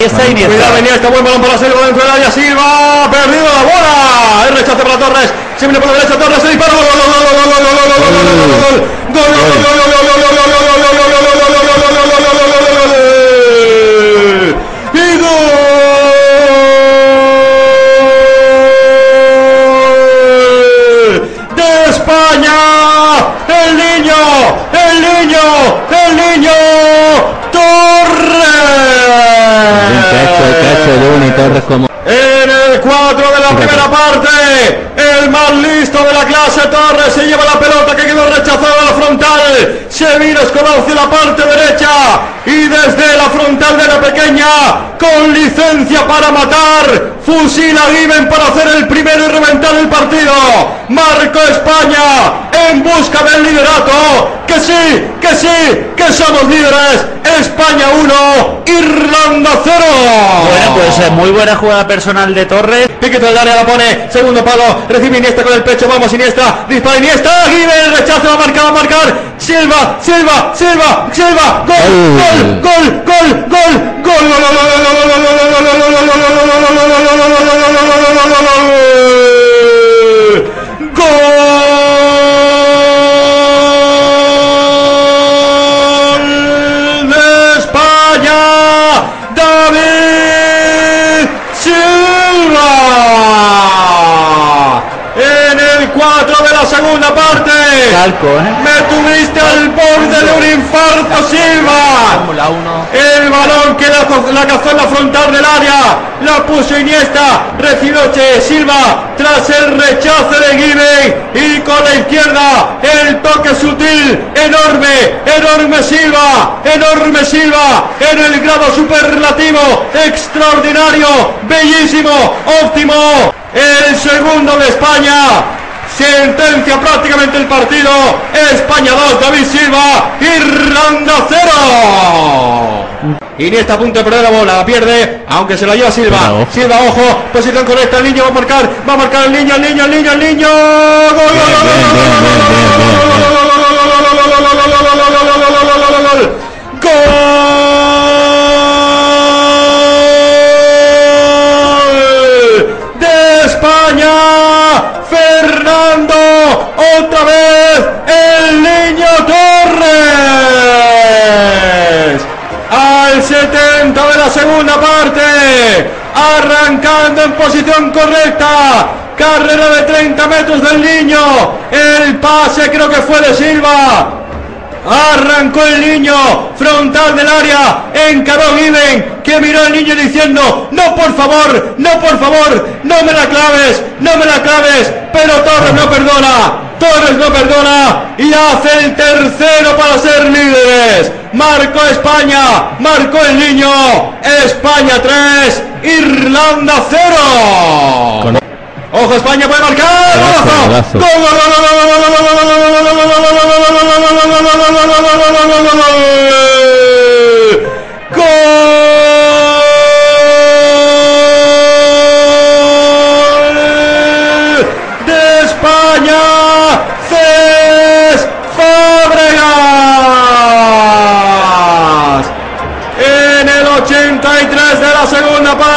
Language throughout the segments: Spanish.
Iniesta. Cuidado buen balón para Silva dentro del área, Silva, perdido la bola. El rechace para Torres, se por la derecha Torres, se dispara. Gol, gol, gol, España. El niño, el niño Torres como En el 4 de la primera parte, el más listo de la clase Torres se lleva la pelota que quedó rechazada a la frontal. Se vino hacia la parte derecha y desde la frontal de la pequeña, con licencia para matar, fusila Given para hacer el primero y reventar el partido. Marco España en busca del liderato. Que sí, que sí, que somos líderes. España 1, Irlanda 0. Pues eh, muy buena jugada personal de Torres. Piquete del área la pone, segundo palo, recibe Iniesta con el pecho, vamos Iniesta, dispara Iniesta, Given, rechazo, va a marcar, va a marcar, Silva, Silva, Silva, Silva, gol, gol, gol, gol, gol, gol, gol 4 de la segunda parte. Calco, ¿eh? Me tuviste al borde de un infarto, Silva. Fórmula 1. El balón que la, la cazó en la frontal del área. La puso Iniesta. Recibió Che Silva tras el rechazo de Given. Y con la izquierda el toque sutil. Enorme, enorme Silva. Enorme Silva. En el grado superlativo. Extraordinario. Bellísimo. Óptimo. El segundo de España. Sentencia prácticamente el partido. España 2, David Silva, Irlanda 0. Iniesta a punto de perder la bola, la pierde, aunque se la lleva Silva. Silva, ojo, posición correcta, el niño va a marcar, va a marcar el niño, el niño, el niño, el niño. Gol, gol, Bien, gol, bien, gol, bien, gol, bien, segunda parte, arrancando en posición correcta, carrera de 30 metros del niño, el pase creo que fue de Silva, Arrancó el niño, frontal del área, encaró Given, que miró al niño diciendo, no por favor, no por favor, no me la claves, no me la claves, pero Torres no perdona, Torres no perdona y hace el tercero para ser líderes. Marcó España, marcó el niño, España 3, Irlanda 0. Con- Ojo España puede marcar. Golazo, ¡Golazo! golazo. ¡Gol, gol, gol, gol, gol, gol, gol, gol,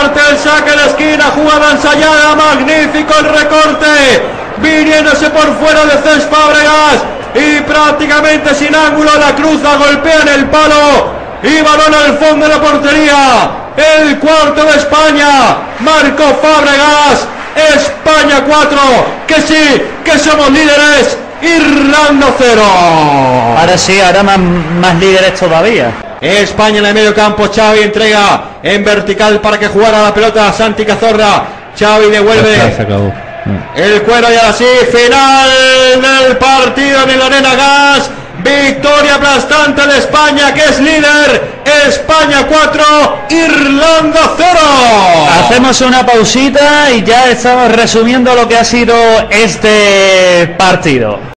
parte, el saque de esquina, jugada ensayada, magnífico el recorte, viniéndose por fuera de Cés Fábregas y prácticamente sin ángulo la cruza, golpea en el palo y balón al fondo de la portería. El cuarto de España, Marco Fábregas, España 4, que sí, que somos líderes, Irlanda 0. Ahora sí, ahora más líderes todavía. España en el medio campo, Xavi entrega en vertical para que jugara la pelota a Santi Cazorra. Xavi devuelve Ya está, se acabó. el cuero y ahora sí, final del partido en el Arena Gas. Victoria aplastante de España, que es líder. España 4, Irlanda 0. Hacemos una pausita y ya estamos resumiendo lo que ha sido este partido.